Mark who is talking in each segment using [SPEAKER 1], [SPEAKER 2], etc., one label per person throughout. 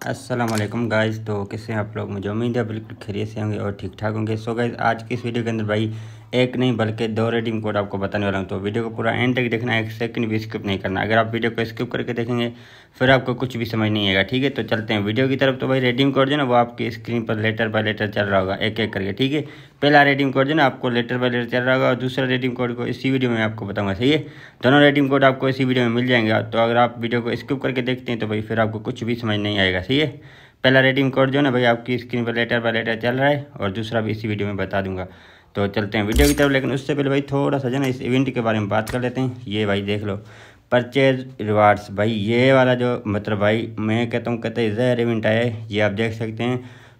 [SPEAKER 1] अस्सलाम वालेकुम गाइस तो कैसे हैं आप लोग? मुझे उम्मीद है बिल्कुल खैरियत से होंगे और ठीक ठाक होंगे। सो गाइज़ आज की इस वीडियो के अंदर भाई एक नहीं, बल्कि दो रेडिंग कोड आपको बताने वाला हूँ। तो वीडियो को पूरा एंड तक देखना, एक सेकंड भी स्किप नहीं करना। अगर आप वीडियो को स्किप करके देखेंगे, फिर आपको कुछ भी समझ नहीं आएगा, ठीक है? तो चलते हैं वीडियो की तरफ़। तो भाई रेडिंग कोड जो ना, वो आपकी स्क्रीन पर लेटर बाय लेटर चल रहा होगा, एक एक करके, ठीक है? पहला रेडिंग कोड जो ना, आपको लेटर बाय लेटर चल रहा होगा, और दूसरा रेडिंग कोड को इसी वीडियो में आपको बताऊँगा, सही है? दोनों रेडिंग कोड आपको इसी वीडियो में मिल जाएँगे। तो अगर आप वीडियो को स्किप करके देखते हैं तो भाई फिर आपको कुछ भी समझ नहीं आएगा, सही है? पहला रेडिंग कोड जो ना, भाई आपकी स्क्रीन पर लेटर बाय लेटर चल रहा है, और दूसरा भी इसी वीडियो में बता दूँगा। तो चलते हैं वीडियो की तरफ़, लेकिन उससे पहले भाई थोड़ा सा जो ना, इस इवेंट के बारे में बात कर लेते हैं। ये भाई देख लो परचेज रिवार्ड्स भाई ये वाला जो मतलब भाई, मैं कहता हूँ, कहते जहर इवेंट आया ये आप देख सकते हैं।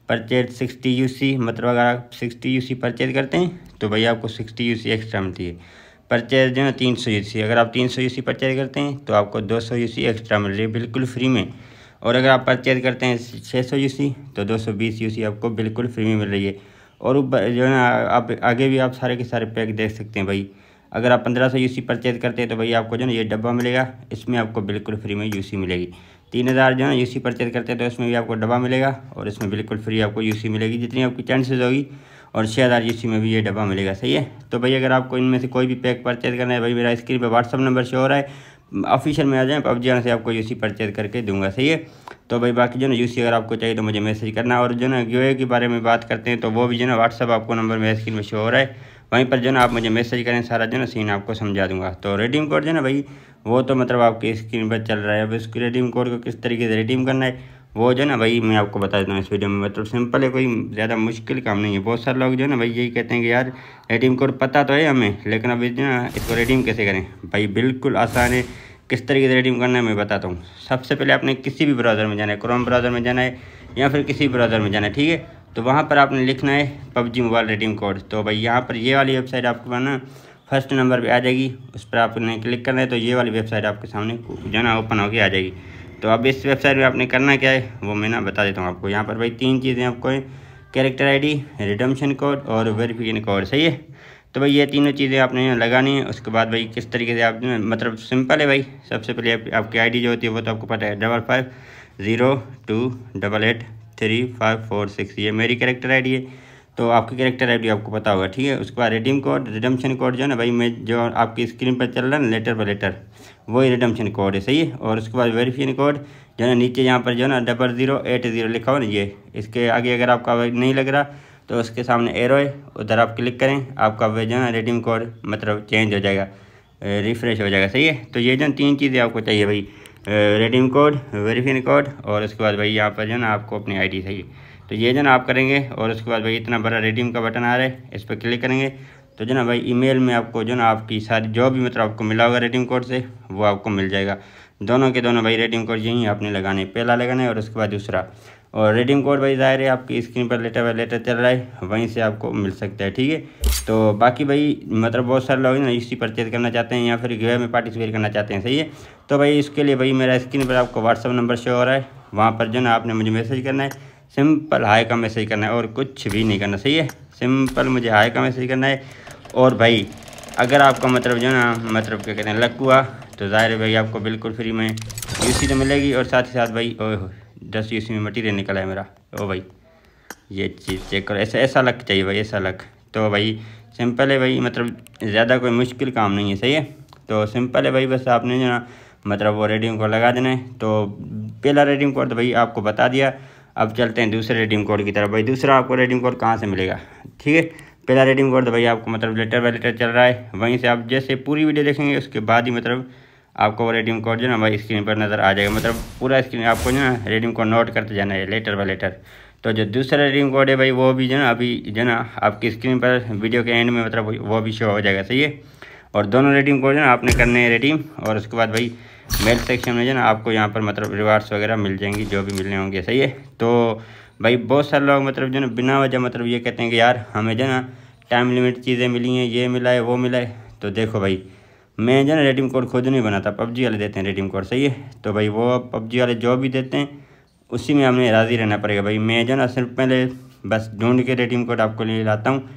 [SPEAKER 1] परचेज सिक्सटी यू सी मतलब अगर आप सिक्सटी यू सी परचेज करते हैं तो भाई आपको सिक्सटी यू सी एक्स्ट्रा मिलती है। परचेज जो है तीन सौ यू सी अगर आप तीन सौ यू सी परचेज करते हैं तो आपको दो सौ यू सी एक्स्ट्रा मिल रही है, बिल्कुल फ्री में। और अगर आप परचेज करते हैं छः सौ यू सी तो दो सौ बीस यू सी आपको बिल्कुल फ्री में मिल रही है। और जो है ना, आप आगे भी आप सारे के सारे पैक देख सकते हैं भाई। अगर आप पंद्रह सौ यूसी परचेज करते हैं तो भाई आपको जो ना ये डब्बा मिलेगा, इसमें आपको बिल्कुल फ्री में यूसी मिलेगी। तीन हज़ार जो है ना यूसी परचेज करते हैं तो इसमें भी आपको डब्बा मिलेगा और इसमें बिल्कुल फ्री आपको यूसी मिलेगी, जितनी आपकी चांसेज होगी और छः हज़ार यू में भी ये डब्बा मिलेगा, सही है? तो भाई अगर आपको इनमें से कोई भी पैक परचेज करना है, भाई मेरा स्क्रीन पर व्हाट्सअप नंबर शो हो रहा है ऑफिशियल में आ जाएँ, पबजी से आपको यूसी परचेज करके दूँगा, सही है? तो भाई, बाकी जो ना यूसी अगर आपको चाहिए तो मुझे मैसेज करना और जो ना गिवे के बारे में बात करते हैं तो वो भी जो ना व्हाट्सअप आपको नंबर मेरे स्क्रीन में शो हो रहा है। वहीं पर जो ना, आप मुझे मैसेज करें, सारा जो ना सीन आपको समझा दूँगा। तो रेडीम कोड जो ना भाई, वो तो मतलब आपकी स्क्रीन पर चल रहा है। अब इसकी रेडीम कोड को किस तरीके से रेडीम करना है वो जो ना भाई, मैं आपको बता देता हूँ इस वीडियो में मतलब सिंपल है, कोई ज़्यादा मुश्किल काम नहीं है। बहुत सारे लोग जो ना भाई यही कहते हैं कि यार रेडीम कोड पता तो है हमें, लेकिन अभी जो ना इसको रेडीम कैसे करें? भाई बिल्कुल आसान है। किस तरीके से रेडीम करना है मैं बताता हूँ। सबसे पहले आपने किसी भी ब्राउज़र में जाना है क्रोम ब्राउज़र में जाना है, या फिर किसी ब्राउज़र में जाना है, ठीक है? तो वहाँ पर आपने लिखना है, पबजी मोबाइल रेडीम कोड तो भाई यहाँ पर ये वाली वेबसाइट आपको ना फ़र्स्ट नंबर पे आ जाएगी, उस पर आपने क्लिक करना है तो ये वाली वेबसाइट आपके सामने जो ना ओपन होकर आ जाएगी। तो अब इस वेबसाइट में आपने करना क्या है वो मैं ना बता देता हूँ आपको। यहाँ पर भाई तीन चीज़ें आपको कैरेक्टर आईडी रिडम्शन कोड और वेरिफिकेशन कोड सही है? तो भाई ये तीनों चीज़ें आपने लगानी है उसके बाद भाई किस तरीके से आप मतलब सिंपल है भाई। सबसे पहले आप, आपकी आईडी जो होती है वो तो आपको पता है double five zero two double eight three five four six ये मेरी कैरेक्टर आईडी है। तो आपकी कैरेक्टर आईडी आपको पता होगा, ठीक है? उसके बाद रिडीम कोड रिडम्शन कोड जो है ना भाई, मैं जो आपकी स्क्रीन पर चल रहा है ना लेटर बाई लेटर वही रिडम्शन कोड है, सही है? और उसके बाद वेरीफिकेशन कोड जो है ना, नीचे यहाँ पर जो है ना डबल ज़ीरो एट ज़ीरो लिखा हो ना, ये। इसके आगे अगर आपका नहीं लग रहा तो उसके सामने एरो है, उधर आप क्लिक करें, आपका जो है रेडीम कोड मतलब चेंज हो जाएगा रिफ़्रेश हो जाएगा, सही है? तो ये जो तीन चीज़ें आपको चाहिए भाई। रेडीम कोड वेरीफिकेशन कोड और उसके बाद भाई यहाँ पर जो ना आपको अपनी आईडी चाहिए। तो ये जो ना आप करेंगे और उसके बाद भाई इतना बड़ा रेडीम का बटन आ रहा है, इस पर क्लिक करेंगे। तो जो ना भाई ईमेल में आपको जो ना आपकी सारी जो भी मतलब आपको मिला होगा रेडीम कोड से, वो आपको मिल जाएगा। दोनों के दोनों भाई रेडीम कोड यहीं आपने लगाने, पहला लगाना है और उसके बाद दूसरा। और रेडिंग कोड भाई ज़ाहिर है आपकी स्क्रीन पर लेटर बाई लेटर चल रहा है, वहीं से आपको मिल सकता है, ठीक है? तो बाकी भाई मतलब बहुत सारे लोग ना, इसी परचेज करना चाहते हैं या फिर गिवे में पार्टिसिपेट करना चाहते हैं, सही है? तो भाई, इसके लिए भाई, मेरा स्क्रीन पर आपको व्हाट्सअप नंबर शो हो रहा है। वहाँ पर जो ना, आपने मुझे मैसेज करना है। सिंपल हाई का मैसेज करना है और कुछ भी नहीं करना, सही है? सिंपल मुझे हाई का मैसेज करना है। और भाई, अगर आपका मतलब जो ना मतलब क्या कहते हैं लक हुआ तो ज़ाहिर भाई, आपको बिल्कुल फ्री में यूसी तो मिलेगी और साथ ही साथ भाई ओह दस यूसी में मटीरियल निकला है मेरा। ओ भाई, ये चीज़ चेक करो। ऐसा ऐसा लक चाहिए भाई, ऐसा लक तो भाई सिंपल है भाई मतलब ज़्यादा कोई मुश्किल काम नहीं है, सही है? तो सिंपल है भाई, बस आपने जो ना मतलब वो रेडियम कोड लगा देना है। तो पहला रेडियम कोड तो भाई आपको बता दिया। अब चलते हैं दूसरे रेडियम कोड की तरफ़। भाई, दूसरा आपको रेडियम कोड कहाँ से मिलेगा? ठीक है? पहला रेडियम कोड तो भाई आपको मतलब लेटर बाई लेटर चल रहा है। वहीं से आप जैसे पूरी वीडियो देखेंगे, उसके बाद ही मतलब आपको वो रेडियम कोड जो ना, भाई स्क्रीन पर नज़र आ जाएगा। मतलब पूरा स्क्रीन आपको जो ना रेडियम कोड नोट करते जाना है लेटर बाई लेटर तो जो दूसरा रेडियम कोड है भाई, वो भी जो ना अभी जो ना आपकी स्क्रीन पर वीडियो के एंड में मतलब वो भी शो हो जाएगा, सही है? और दोनों रेडियम कोड जो ना आपने करने हैं रेडियम और उसके बाद भाई मेल सेक्शन में जो ना आपको यहाँ पर मतलब रिवार्ड्स वगैरह मिल जाएँगी, जो भी मिलने होंगे, सही है? तो भाई, बहुत सारे लोग मतलब जो ना बिना वजह मतलब ये कहते हैं कि यार हमें जो ना टाइम लिमिट चीज़ें मिली हैं, ये मिला है, वो मिला है। तो देखो भाई, मैं जो ना रेडीम कोड खुद नहीं बनाता, पबजी वाले देते हैं रेडीम कोड सही है? तो भाई, वो पबजी वाले जो भी देते हैं उसी में हमें राज़ी रहना पड़ेगा। भाई, मैं जो ना सिर्फ़ पहले बस ढूंढ के रेडीम कोड आपको ले लाता हूँ।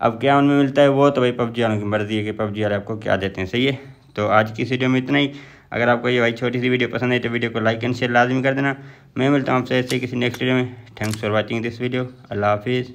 [SPEAKER 1] अब क्या उनमें मिलता है वो तो भाई पबजी वालों की मर्ज़ी है कि पबजी वाले आपको क्या देते हैं, सही है? तो आज की इस वीडियो में इतना ही। अगर आपको ये भाई छोटी सी वीडियो पसंद है तो वीडियो को लाइक एंड शेयर लाजमी कर देना। मैं मिलता हूँ आपसे ऐसे किसी नेक्स्ट वीडियो में। Thanks for watching this video अल्लाह हाफिज़।